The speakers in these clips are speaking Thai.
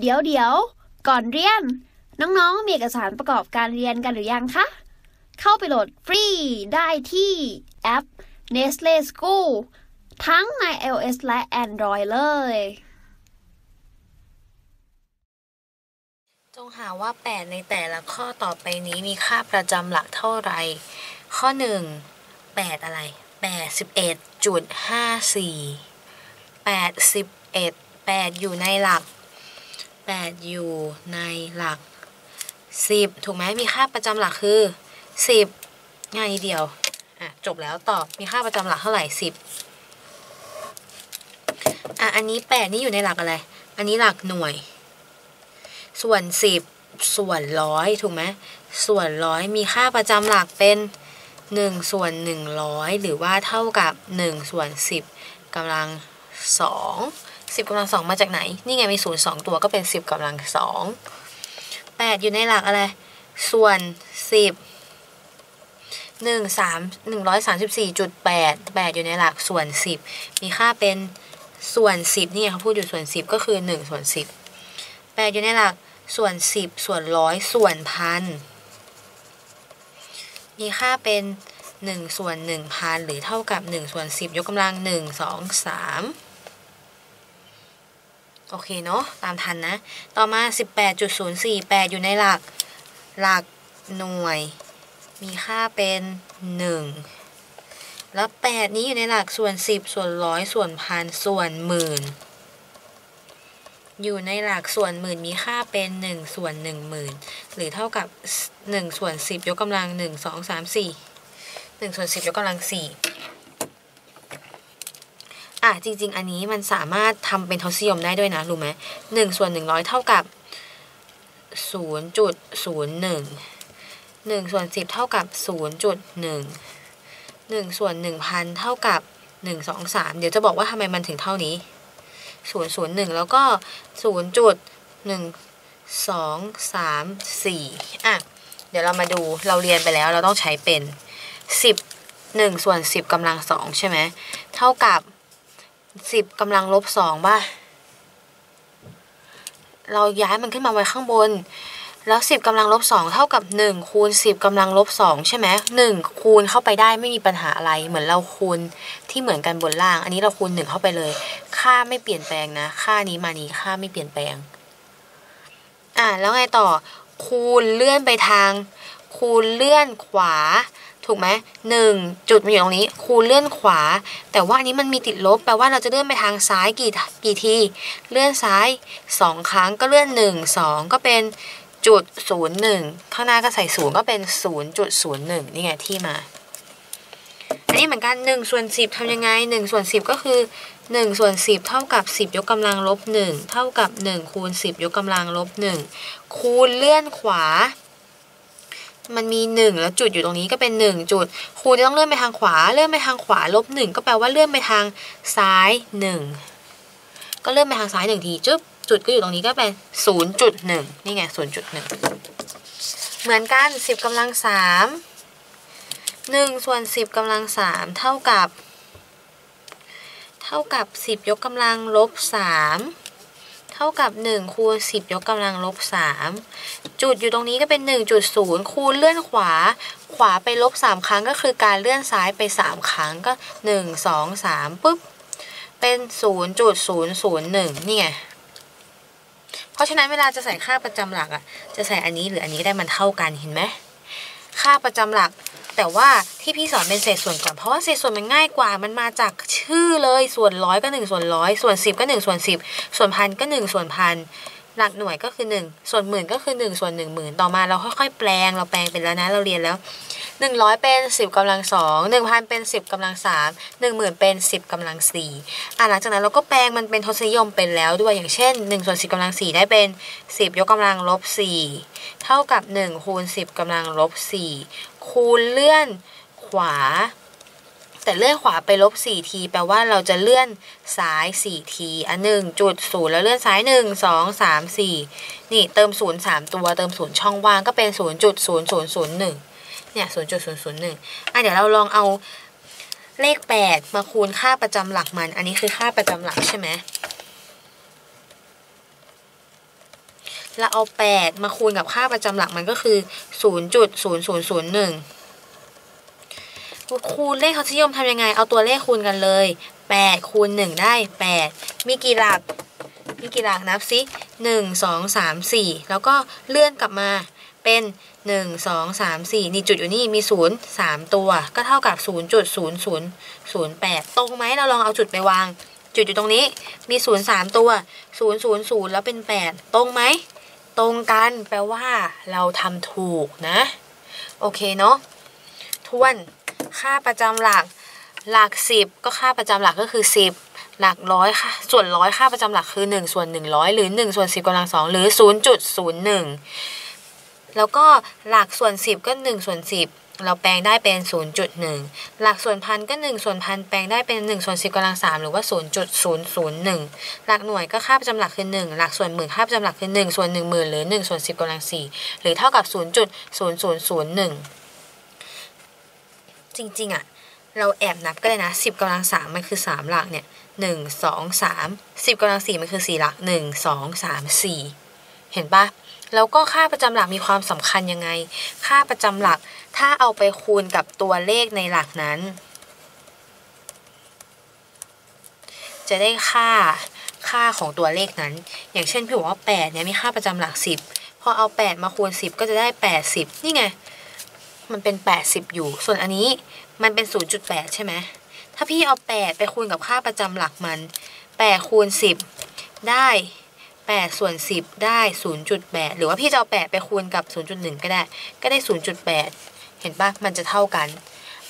เดี๋ยวเดี๋ยวก่อนเรียน น้องๆ มีเอกสารประกอบการเรียนกันหรือยังคะ เข้าไปโหลดฟรีได้ที่แอป Nestle School ทั้งใน iOS และ Android เลย จงหาว่า 8 ในแต่ละข้อต่อไปนี้มีค่าประจำหลักเท่าไหร่ ข้อ 1 8 อะไร 81จุด54 81 8 อยู่ในหลัก 8 อยู่ในหลัก 10 ถูกไหมมีค่าประจำหลักคือ 10 ง่ายนิดเดียวอะจบแล้วตอบมีค่าประจำหลักเท่าไหร่ 10อะอันนี้ 8 นี่อยู่ในหลักอะไร อันนี้หลักหน่วย ส่วนสิบส่วนร้อยถูกไหมส่วนร้อยมีค่าประจำหลักเป็นหนึ่งส่วนหนึ่งร้อยหรือว่าเท่ากับหนึ่งส่วนสิบกำลังส องสิบกำลังสองมาจากไหน นี่ไงมีศูนย์สองตัวก็เป็นสิบกำลังสองแปดอยู่ในหลักอะไร ส่วนสิบหนึ่งสามหนึ่งร้อยสามสิบสี่จุดแปดแปดอยู่ในหลักส่วนสิบมีค่าเป็นส่วนสิบนี่ไงเขาพูดอยู่ส่วนสิบก็คือหนึ่งส่วนสิบแปดอยู่ในหลักส่วนสิบส่วนร้อยส่วนพันมีค่าเป็นหนึ่งส่วนหนึ่งพันหรือเท่ากับหนึ่งส่วนสิบยกกำลังหนึ่งสองสาม โอเคเนาะตามทันนะ ต่อมาสิบแปดจุดศูนย์สี่แปดอยู่ในหลักหลักหน่วย มีค่าเป็นหนึ่งแล้วแปดนี้อยู่ในหลักส่วนสิบส่วนร้อยส่วนพันส่วนหมื่น อยู่ในหลักส่วนหมื่นมีค่าเป็นหนึ่งส่วนหนึ่งหมื่นหรือเท่ากับหนึ่งส่วนสิบยกกำลังหนึ่งสองสามสี่หนึ่งส่วนสิบยกกำลังสี่ อะจริง ๆ อันนี้มันสามารถทำเป็นทศนิยมได้ด้วยนะ รู้ไหมหนึ่งส่วนหนึ่งร้อยเท่ากับศูนย์จุดศูนย์หนึ่งหนึ่งส่วนสิบเท่ากับศูนย์จุดหนึ่งหนึ่งส่วนหนึ่งพันเท่ากับหนึ่งสองสามเดี๋ยวจะบอกว่าทำไมมันถึงเท่านี้ศูนย์ศูนย์หนึ่งแล้วก็ศูนย์จุดหนึ่งสองสามสี่อะ เดี๋ยวเรามาดูเราเรียนไปแล้วเราต้องใช้เป็นสิบหนึ่งส่วนสิบกำลังสองใช่ไหมเท่ากับ สิบกำลังลบสองป่ะ เราย้ายมันขึ้นมาไว้ข้างบน แล้วสิบกำลังลบสองเท่ากับหนึ่งคูณสิบกำลังลบสองใช่ไหมหนึ่งคูณเข้าไปได้ไม่มีปัญหาอะไร เหมือนเราคูณที่เหมือนกันบนล่าง อันนี้เราคูณหนึ่งเข้าไปเลย ค่าไม่เปลี่ยนแปลงนะ ค่านี้มานี้ค่าไม่เปลี่ยนแปลง อะแล้วไงต่อ คูณเลื่อนไปทาง คูณเลื่อนขวา ถูกไหมหนึ่งจุดมันอยู่ตรงนี้ คูณเลื่อนขวา แต่ว่าอันนี้มันมีติดลบแปลว่าเราจะเลื่อนไปทางซ้ายกี่กี่ที เลื่อนซ้ายสองครั้งก็เลื่อนหนึ่งสองก็เป็นจุดศูนย์หนึ่งข้างหน้าก็ใส่ศูนย์ก็เป็นศูนย์จุดศูนย์หนึ่งนี่ไงที่มา อันนี้เหมือนกันหนึ่งส่วนสิบทำยังไงหนึ่งส่วนสิบก็คือหนึ่งส่วนสิบเท่ากับสิบยกกำลังลบหนึ่งเท่ากับหนึ่งคูณสิบยกกำลังลบหนึ่งคูณเลื่อนขวา มันมีหนึ่งแล้วจุดอยู่ตรงนี้ก็เป็นหนึ่งจุดคูณจะต้องเลื่อนไปทางขวา เลื่อนไปทางขวาลบหนึ่งก็แปลว่าเลื่อนไปทางซ้ายหนึ่งก็เลื่อนไปทางซ้ายหนึ่งทีจุ๊บจุดก็อยู่ตรงนี้ก็เป็นศูนย์จุดหนึ่งนี่ไงศูนย์จุดหนึ่งเหมือนกันสิบกำลังสามหนึ่งส่วนสิบกำลังสามเท่ากับ เท่ากับสิบยกกำลังลบสาม เท่ากับหนึ่งคูณสิบยกกำลังลบสามจุดอยู่ตรงนี้ก็เป็นหนึ่งจุดศูนย์คูณเลื่อนขวา ขวาไปลบสามครั้งก็คือการเลื่อนซ้ายไปสามครั้งก็หนึ่งสองสามปุ๊บ เป็นศูนย์จุดศูนย์ศูนย์หนึ่งนี่ไง เพราะฉะนั้นเวลาจะใส่ค่าประจำหลักอะ จะใส่อันนี้หรืออันนี้ได้มันเท่ากันเห็นไหม ค่าประจำหลัก แต่ว่าที่พี่สอนเป็นเศษส่วนก่อนเพราะว่าเศษส่วนมันง่ายกว่ามันมาจากชื่อเลยส่วนร้อยก็หนึ่งส่วนร้อยส่วนสิบก็หนึ่งส่วนสิบส่วนพันก็หนึ่งส่วนพันหลักหน่วยก็คือหนึ่งส่วนหมื่นก็คือหนึ่งส่วนหนึ่งหมื่นต่อมาเราค่อยๆ แปลงเราแปลงเป็นแล้วนะเราเรียนแล้ว 100 เป็น 10 กำลังสองหนึ่งพันเป็น 10 กำลังสามหนึ่งหมื่นเป็น 10 กำลังสี่อะหลังจากนั้นเราก็แปลงมันเป็นทศนิยมเป็นแล้วด้วยอย่างเช่น1ส่วน10กำลังสี่ได้เป็น 10 ยกกำลังลบสี่เท่ากับ1คูณ10 กำลังลบสี่คูณเลื่อนขวาแต่เลื่อนขวาไปลบ4ทีแปลว่าเราจะเลื่อนซ้าย4ทีอันหนึ่งจุดศูนย์แล้วเลื่อนซ้าย 1 2 3 4 นี่เติม 0 3 ตัวเติม 0 ช่องว่างก็เป็น 0 0 0 0 1 เนี่ยศูนย์จุดศูนย์ศูนย์หนึ่งอะเดี๋ยวเราลองเอาเลขแปดมาคูณค่าประจำหลักมัน อันนี้คือค่าประจำหลักใช่ไหมเราเอาแปดมาคูณกับค่าประจำหลักมันก็คือศูนย์จุดศูนย์ศูนย์ศูนย์หนึ่งคูณเลขทศนิยมทำยังไง เอาตัวเลขคูณกันเลยแปดคูณหนึ่งได้แปดมีกี่หลักมีกี่หลักนับซิหนึ่งงสามสี่แล้วก็เลื่อนกลับมา เป็น 1 2 3 4 นี่จุดอยู่นี่มี 0 3 ตัว ก็เท่ากับ 0.0008 ตรงไหมเราลองเอาจุดไปวาง จุดอยู่ตรงนี้มี 0 3 ตัว 0 0 0 แล้วเป็น 8 ตรงไหม ตรงกันแปลว่าเราทำถูกนะ โอเคเนาะทวนค่าประจำหลักหลัก 10 ก็ค่าประจำหลักก็คือ 10 หลักร้อยค่ะ ส่วนร้อยค่าประจำหลักคือ 1 ส่วน 100 หรือ 1 ส่วน 10กำลัง2หรือ 0.01 แล้วก็หลักส่วน 10 ก็ 1 ส่วน 10เราแปลงได้เป็น 0.1 หลักส่วนพันก็ 1 ส่วนพันแปลงได้เป็น1ส่วน10กำลัง3หรือว่า 0.001 หลักหน่วยก็ค่าประจำหลักคือ 1 หลักส่วนหมื่นค่าประจำหลักคือ 1 ส่วน1 0,000หรือ 1 ส่วน 10กำลัง4หรือเท่ากับ 0.0001 จริงๆอะเราแอบนับก็ได้นะ 10กำลัง3มันคือ 3 หลักเนี่ย 1 2 3 10กำลัง4มันคือ 4 หลัก 1 2 3 4 เห็นปะ แล้วก็ค่าประจำหลักมีความสำคัญยังไง ค่าประจำหลักถ้าเอาไปคูณกับตัวเลขในหลักนั้น จะได้ค่าค่าของตัวเลขนั้น อย่างเช่นพี่บอกว่า8เนี่ยมีค่าประจำหลัก 10 พอเอา 8 มาคูณ 10 ก็จะได้ 80 นี่ไง มันเป็น 80 อยู่ ส่วนอันนี้มันเป็น 0.8 ใช่ไหม ถ้าพี่เอา 8 ไปคูณกับค่าประจำหลักมัน 8 คูณ 10 ได้ 8 ส่วน 10 ได้ 0.8 หรือว่าพี่จะเอา8ไปคูณกับ 0.1 ก็ได้ ก็ได้ 0.8 เห็นปะมันจะเท่ากัน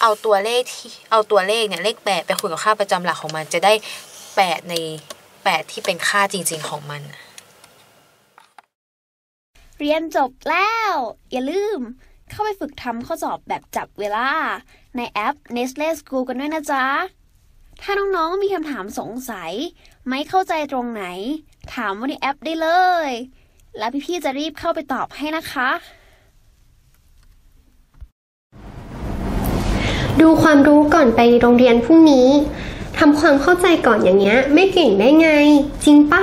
เอาตัวเลขที่เอาตัวเลขเนี่ยเลข 8 ไปคูณกับค่าประจำหลักของมันจะได้ 8 ใน 8 ที่เป็นค่าจริง ๆของมัน เรียนจบแล้ว อย่าลืมเข้าไปฝึกทำข้อสอบแบบจับเวลา ในแอป Nestle School กันด้วยนะจ๊ะ ถ้าน้องๆมีคำถามสงสัย ไม่เข้าใจตรงไหน ถามว่าในแอปได้เลย แล้วพี่ๆจะรีบเข้าไปตอบให้นะคะ ดูความรู้ก่อนไปโรงเรียนพรุ่งนี้ทำความเข้าใจก่อนอย่างเงี้ย ไม่เก่งได้ไง จริงปะ